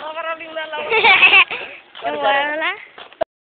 Nakaraling na lang.